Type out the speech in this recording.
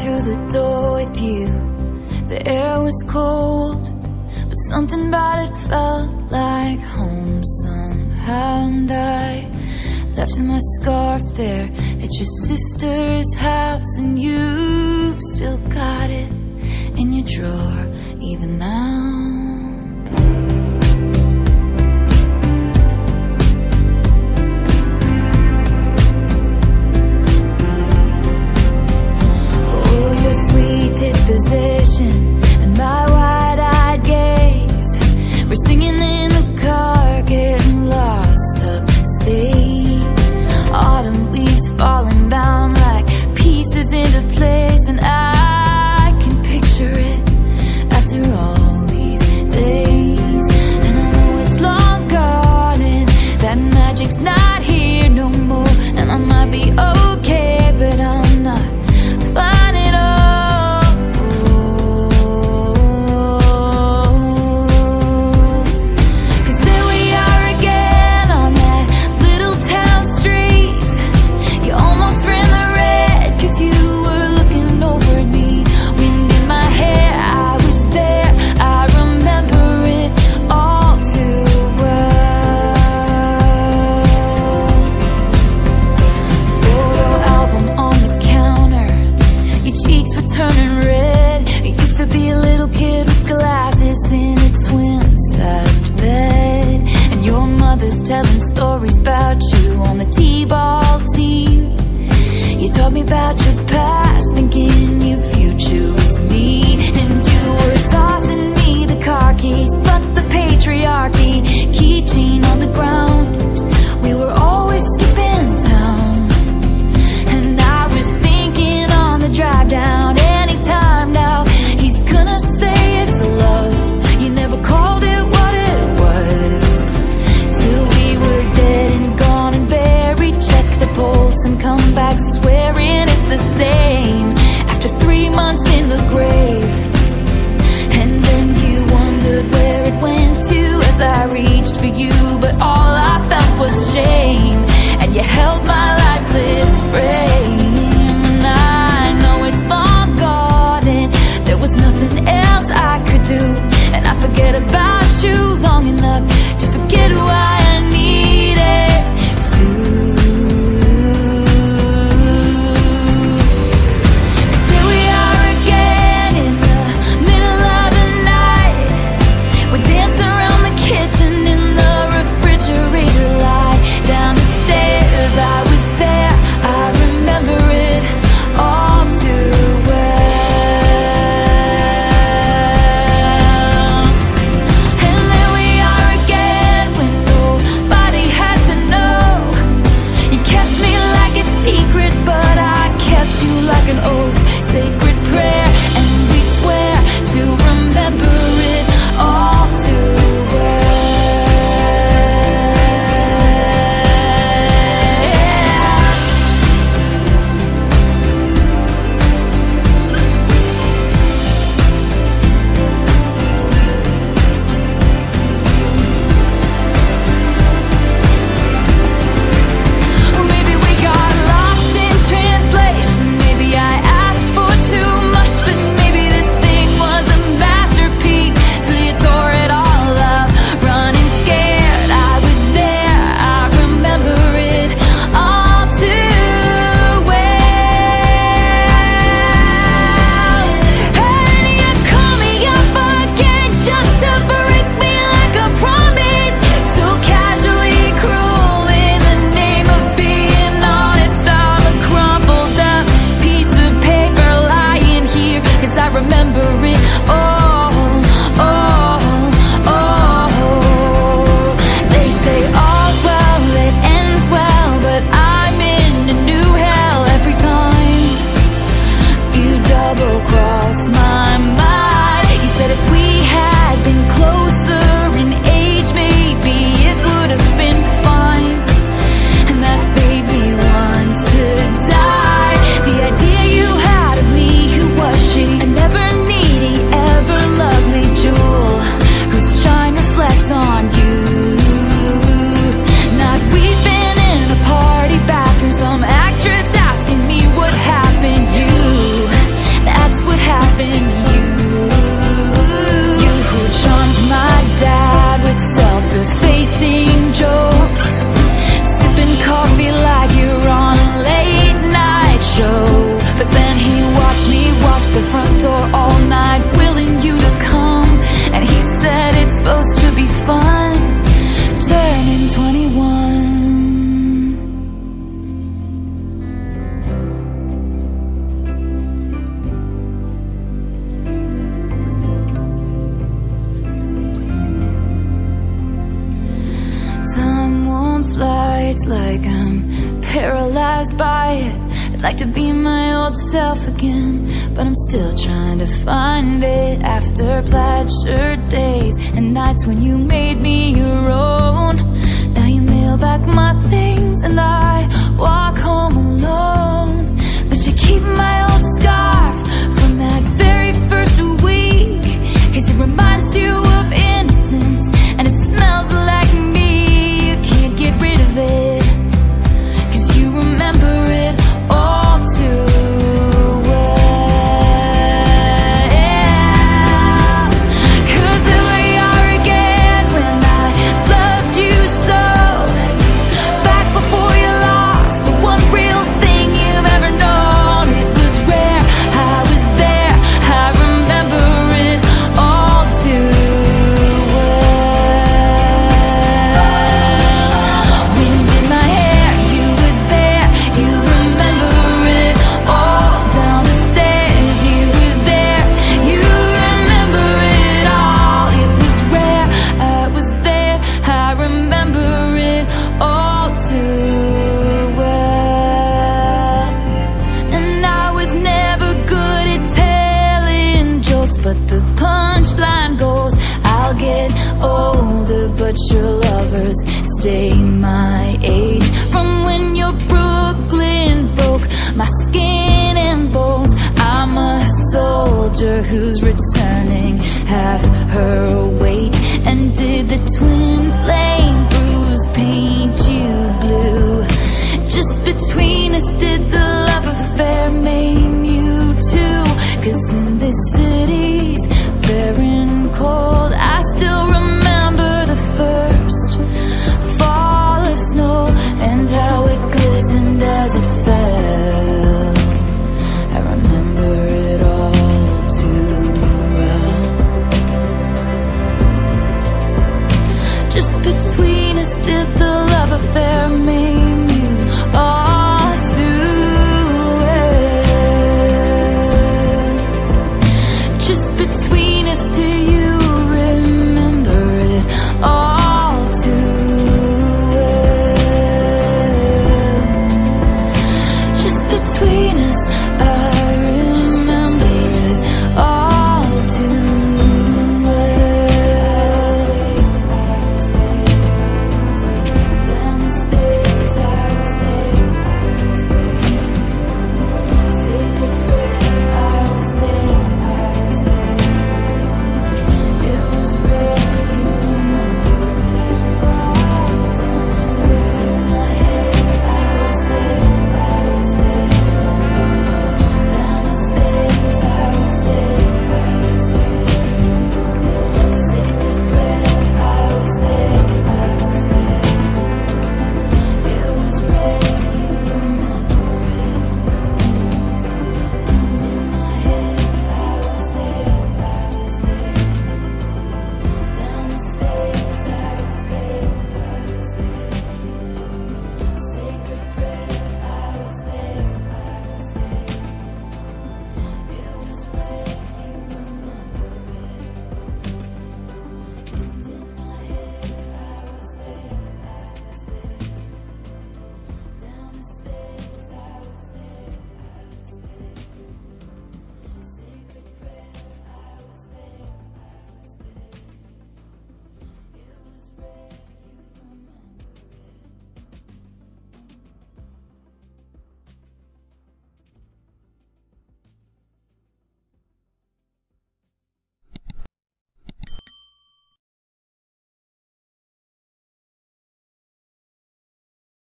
Through the door with you. The air was cold, but something about it felt like home somehow. And I left my scarf there at your sister's house, and you still got it in your drawer even now. turning red. I used to be a little kid with glasses in a twin-sized bed. And your mother's telling stories about you on the T-ball team. You told me about your past, thinking if you choose. I'd like to be my old self again, but I'm still trying to find it after plaid shirt days and nights when you made me your own. Now you mail back my things and I walk home alone, but you keep my old scarf from that colors stay my age from when your Brooklyn broke my skin and bones. I'm a soldier who's returning half